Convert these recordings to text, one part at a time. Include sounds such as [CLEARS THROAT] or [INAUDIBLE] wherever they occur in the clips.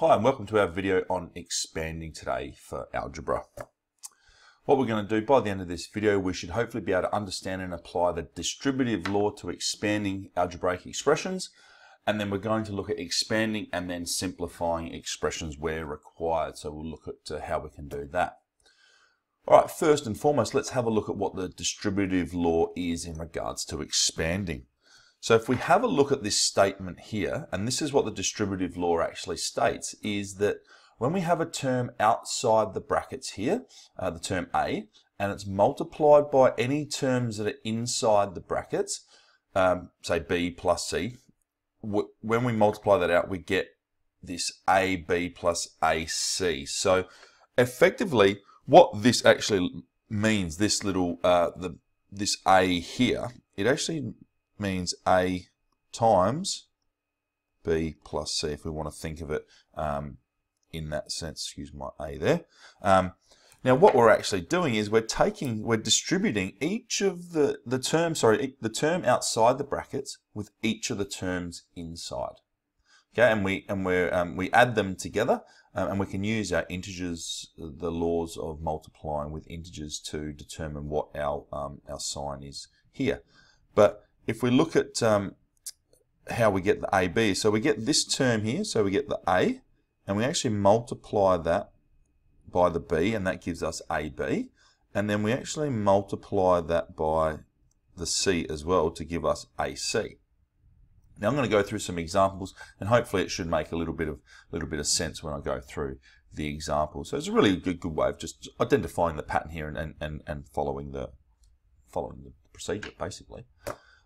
Hi and welcome to our video on expanding today for algebra. What we're going to do by the end of this video, we should hopefully be able to understand and apply the distributive law to expanding algebraic expressions. And then we're going to look at expanding and then simplifying expressions where required. So we'll look at uh, how we can do that. All right, first and foremost, let's have a look at what the distributive law is in regards to expanding. So if we have a look at this statement here, and this is what the distributive law actually states, is that when we have a term outside the brackets here, uh, the term A, and it's multiplied by any terms that are inside the brackets, um, say B plus C, when we multiply that out, we get this AB plus AC. So effectively, what this actually means, this little, uh, the, this A here, it actually means A times B plus C, if we want to think of it um, in that sense. Excuse my A there. Um, now, what we're actually doing is we're taking, we're distributing each of the, the term, sorry, the term outside the brackets with each of the terms inside. Okay, and we and we um, we add them together, um, and we can use our integers, the laws of multiplying with integers to determine what our um, our sign is here. But if we look at um, how we get the AB, so we get this term here, so we get the A, and we actually multiply that by the B, and that gives us AB, and then we actually multiply that by the C as well to give us AC. Now I'm going to go through some examples, and hopefully it should make a little bit of little bit of sense when I go through the examples. So it's a really good good way of just identifying the pattern here and and, and following the following the procedure basically.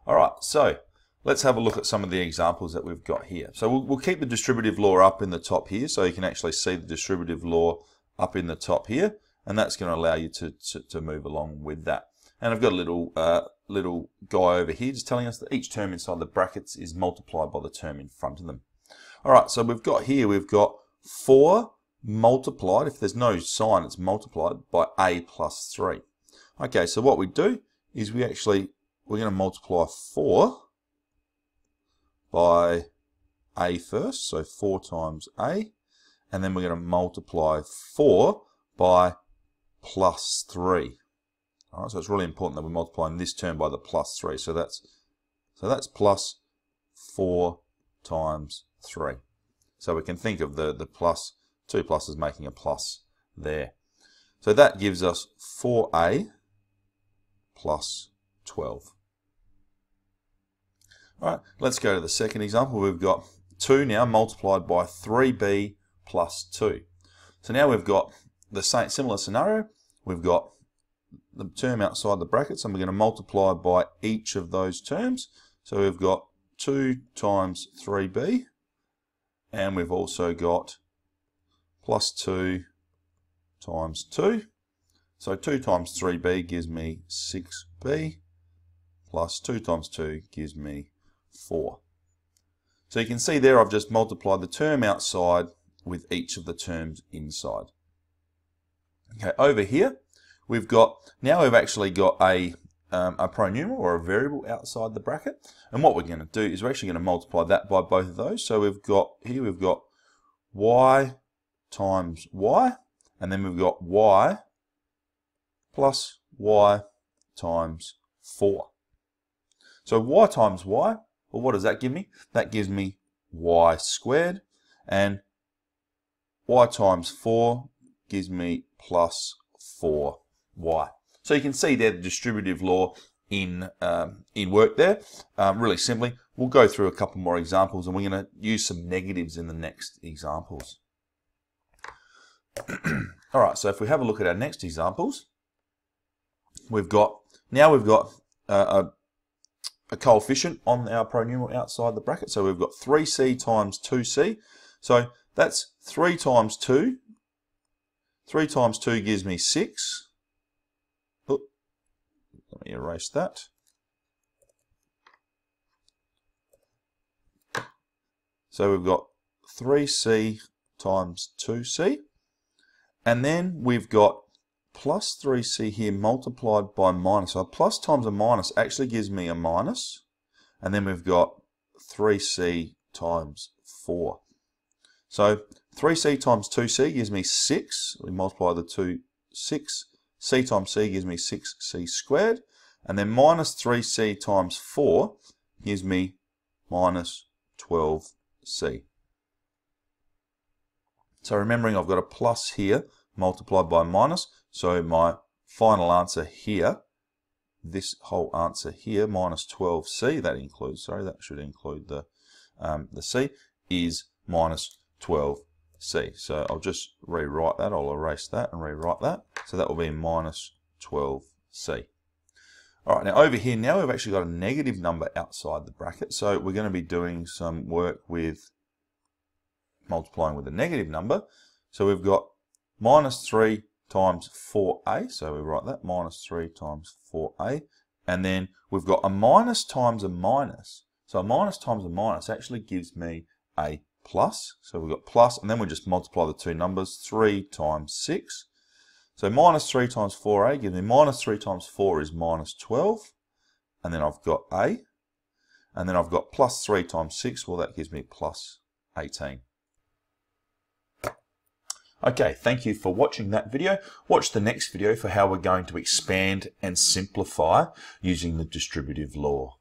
All right, so let's have a look at some of the examples that we've got here. So we'll, we'll, keep the distributive law up in the top here, so you can actually see the distributive law up in the top here, and that's going to allow you to, to, to move along with that. And I've got a little uh, little guy over here just telling us that each term inside the brackets is multiplied by the term in front of them. All right, so we've got here, we've got 4 multiplied, if there's no sign, it's multiplied by a plus 3. Okay, so what we do is we actually we're going to multiply 4 by a first, so 4 times a, and then we're going to multiply 4 by plus 3. All right, so it's really important that we're multiplying this term by the plus 3. So that's so that's plus 4 times 3. So we can think of the, the plus, two pluses making a plus there. So that gives us 4a plus 12. All right, let's go to the second example. We've got 2 now multiplied by 3b plus 2. So now we've got the same similar scenario. We've got the term outside the brackets and we're going to multiply by each of those terms. So we've got 2 times 3b and we've also got plus 2 times 2. So 2 times 3b gives me 6b plus 2 times 2 gives me 4. So you can see there I've just multiplied the term outside with each of the terms inside. Okay, over here we've got, now we've actually got a, um, a pronumeral or a variable outside the bracket. And what we're going to do is we're actually going to multiply that by both of those. So we've got, here we've got y times y, and then we've got y plus y times 4. So y times y well, what does that give me? That gives me y squared, and y times 4 gives me plus 4y. So you can see there the distributive law in, um, in work there. Um, really simply, we'll go through a couple more examples and we're going to use some negatives in the next examples. [CLEARS THROAT] All right, so if we have a look at our next examples, we've got, now we've got uh, a a coefficient on our pronumeral outside the bracket. So we've got 3c times 2c. So that's 3 times 2. 3 times 2 gives me 6. Oop, let me erase that. So we've got 3c times 2c. And then we've got plus 3c here multiplied by minus. So plus times a minus actually gives me a minus. And then we've got 3c times 4. So 3c times 2c gives me 6. We multiply the two 6. c times c gives me 6c squared. And then minus 3c times 4 gives me minus 12c. So remembering I've got a plus here multiplied by minus. So my final answer here, this whole answer here, minus 12c, that includes, sorry, that should include the, um, the c, is minus 12c. So I'll just rewrite that. I'll erase that and rewrite that. So that will be minus 12c. All right, now over here now we've actually got a negative number outside the bracket. So we're going to be doing some work with multiplying with a negative number. So we've got minus 3 times 4a. So we write that minus 3 times 4a. And then we've got a minus times a minus. So a minus times a minus actually gives me a plus. So we've got plus, and then we just multiply the two numbers. 3 times 6. So minus 3 times 4a gives me minus 3 times 4 is minus 12. And then I've got a. And then I've got plus 3 times 6. Well, that gives me plus 18. Okay, thank you for watching that video. Watch the next video for how we're going to expand and simplify using the distributive law.